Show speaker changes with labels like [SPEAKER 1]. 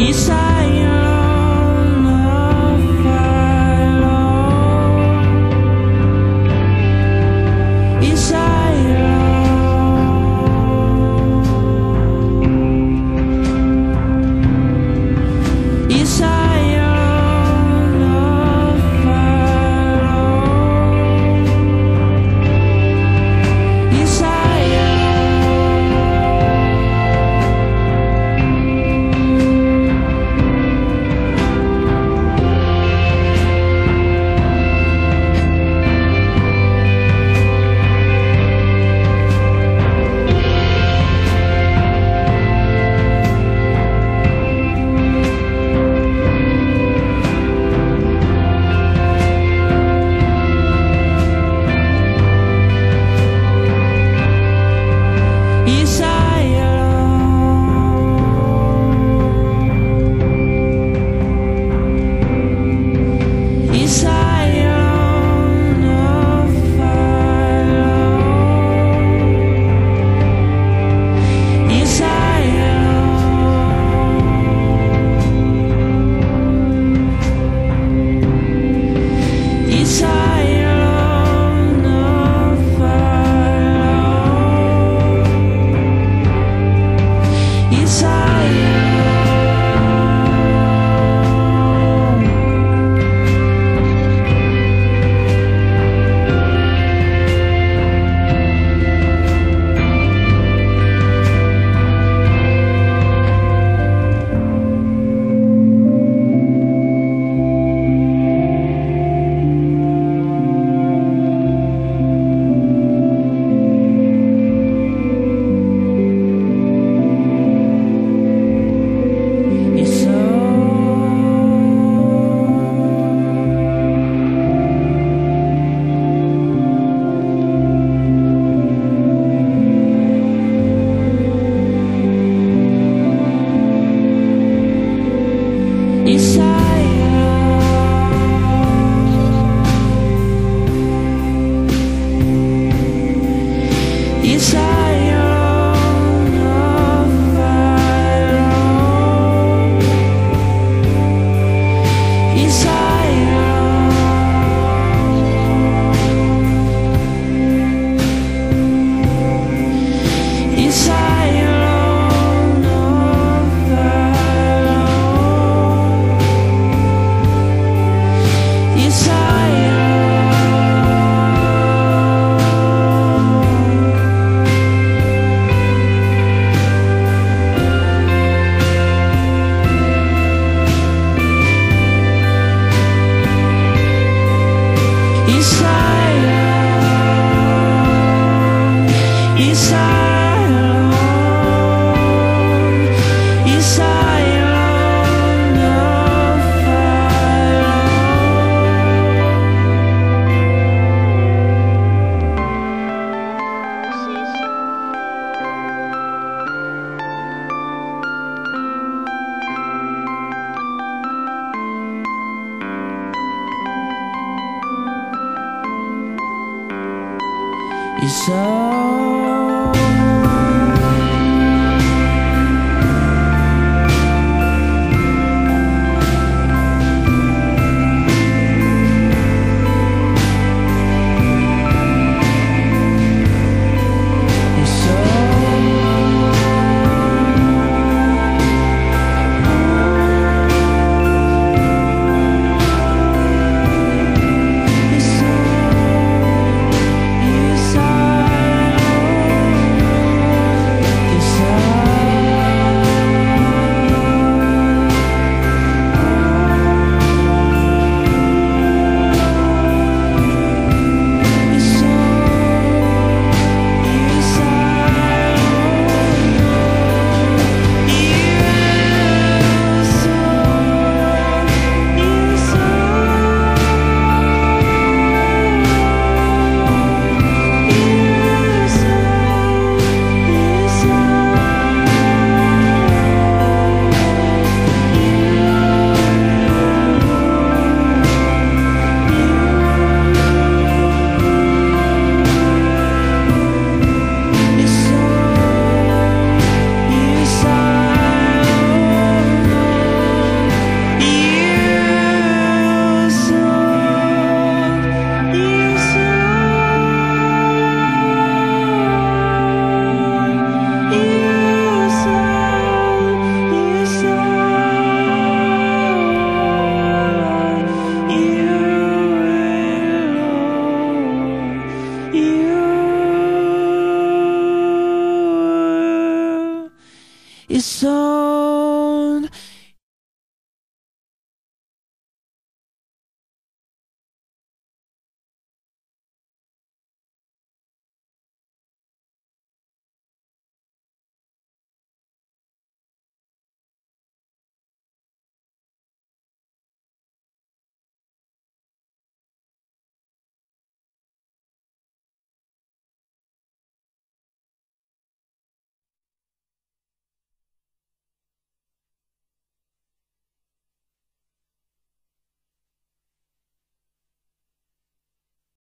[SPEAKER 1] Isa e já é inside is all is on.